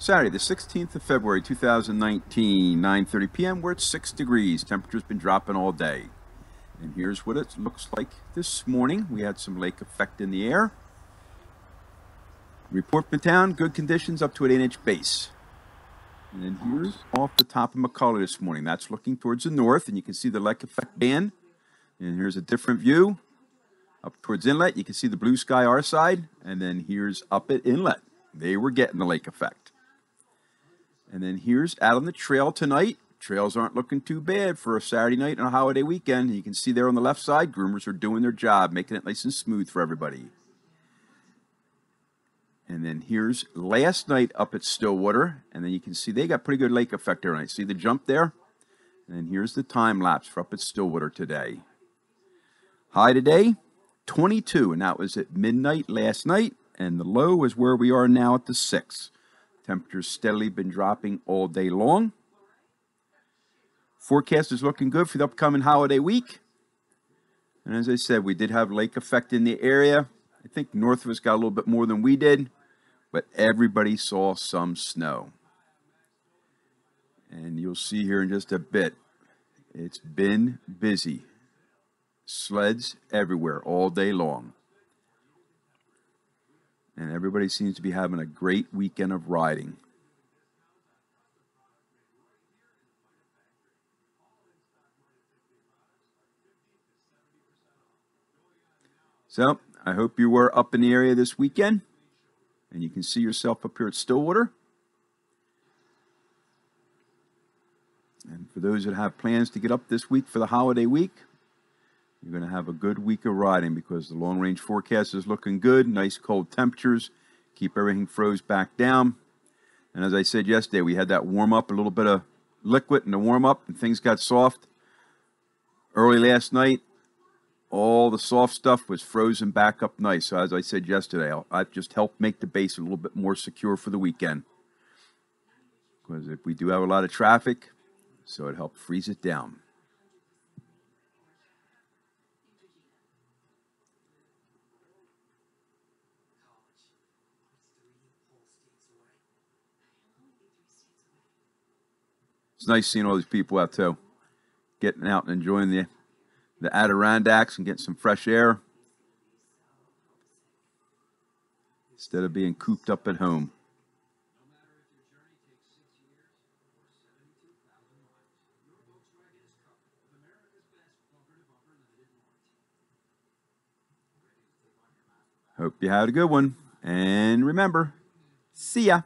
Saturday, the 16th of February, 2019, 9.30 p.m. We're at 6 degrees. Temperature's been dropping all day. And here's what it looks like this morning. We had some lake effect in the air. Report town, good conditions up to an 8-inch base. And then here's off the top of McCauley this morning. That's looking towards the north, and you can see the lake effect band. And here's a different view. Up towards Inlet, you can see the blue sky our side. And then here's up at Inlet. They were getting the lake effect. And then here's out on the trail tonight. Trails aren't looking too bad for a Saturday night and a holiday weekend. You can see there on the left side, groomers are doing their job, making it nice and smooth for everybody. And then here's last night up at Stillwater. And then you can see they got pretty good lake effect there tonight. See the jump there? And then here's the time lapse for up at Stillwater today. High today, 22. And that was at midnight last night. And the low is where we are now at the 6. Temperatures steadily been dropping all day long. Forecast is looking good for the upcoming holiday week. And as I said, we did have lake effect in the area. I think north of us got a little bit more than we did, but everybody saw some snow. And you'll see here in just a bit, it's been busy. Sleds everywhere all day long and everybody seems to be having a great weekend of riding. So, I hope you were up in the area this weekend and you can see yourself up here at Stillwater. And for those that have plans to get up this week for the holiday week, you're going to have a good week of riding because the long range forecast is looking good. Nice cold temperatures. Keep everything froze back down. And as I said yesterday, we had that warm up, a little bit of liquid in the warm up, and things got soft. Early last night, all the soft stuff was frozen back up nice. So as I said yesterday, I've just helped make the base a little bit more secure for the weekend. Because if we do have a lot of traffic, so it helped freeze it down. It's nice seeing all these people out too, getting out and enjoying the the Adirondacks and getting some fresh air instead of being cooped up at home. Hope you had a good one. And remember, see ya.